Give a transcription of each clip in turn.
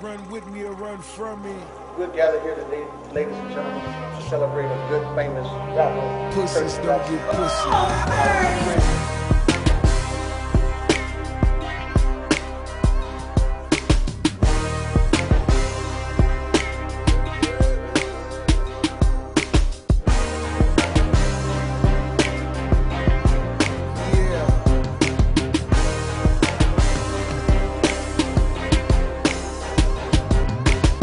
Run with me or run from me. We're gathered here today, ladies and gentlemen, to celebrate a good, famous rapper. Pussies don't get pussy. Oh,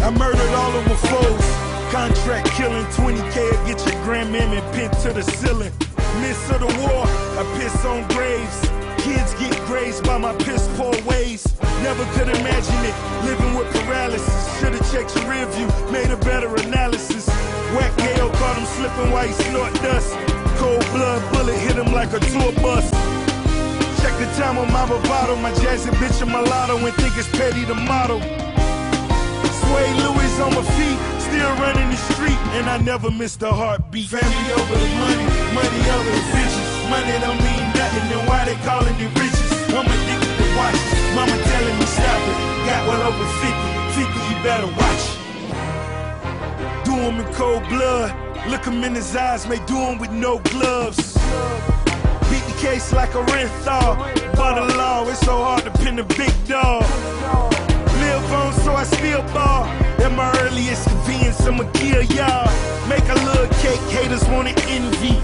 I murdered all of my foes. Contract killing 20k get your grandmammy pinned to the ceiling. Midst of the war, I piss on graves. Kids get grazed by my piss poor ways. Never could imagine it, living with paralysis. Should've checked your rear view, made a better analysis. Whack Gale caught him slipping while he snort dust. Cold blood bullet hit him like a tour bus. Check the time on my bravado, my jazzy bitch and mulatto, and think it's petty to model. And I never missed a heartbeat. Family over the money, money over the bitches. Money don't mean nothing, then why they calling it riches? I'm addicted to watches, mama telling me stop it. Got well over 50, 50, you better watch it. Do 'em in cold blood, look 'em in his eyes, may do 'em with no gloves. Beat the case like a Renthal. By the law, it's so hard to pin the big dog. Live on, I still ball. At my earliest convenience, I'ma kill y'all. Make a little cake, haters wanna envy.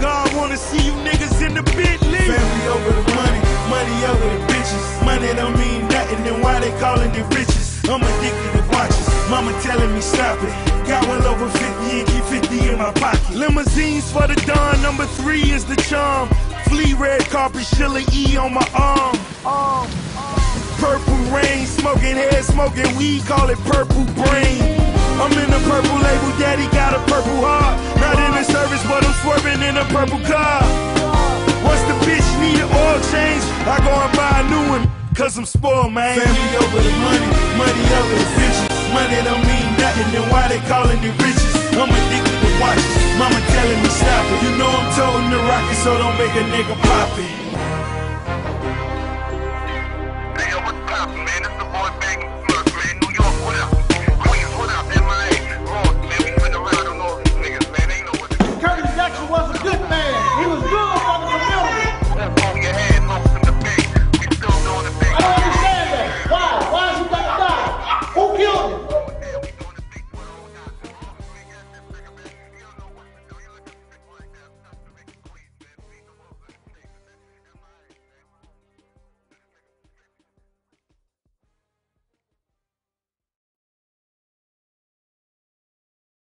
God wanna see you niggas in the Bentley. Family over the money, money over the bitches. Money don't mean nothing, then why they calling it riches? I'm addicted to watches. Mama telling me stop it. Got one over 50 and keep 50 in my pocket. Limousines for the dawn, number three is the charm. Flea red carpet, Sheila E on my arm. Purple rain, smoking head, smoking weed, call it purple brain. I'm in the purple label, daddy got a purple heart. Not in the service, but I'm swerving in a purple car. Once the bitch need an oil change, I go and buy a new one, cause I'm spoiled, man. Family over the money, money over the bitches. Money don't mean nothing, then why they calling it riches? I'm addicted to watches, mama telling me stop it. You know I'm toting the rocket, so don't make a nigga pop it.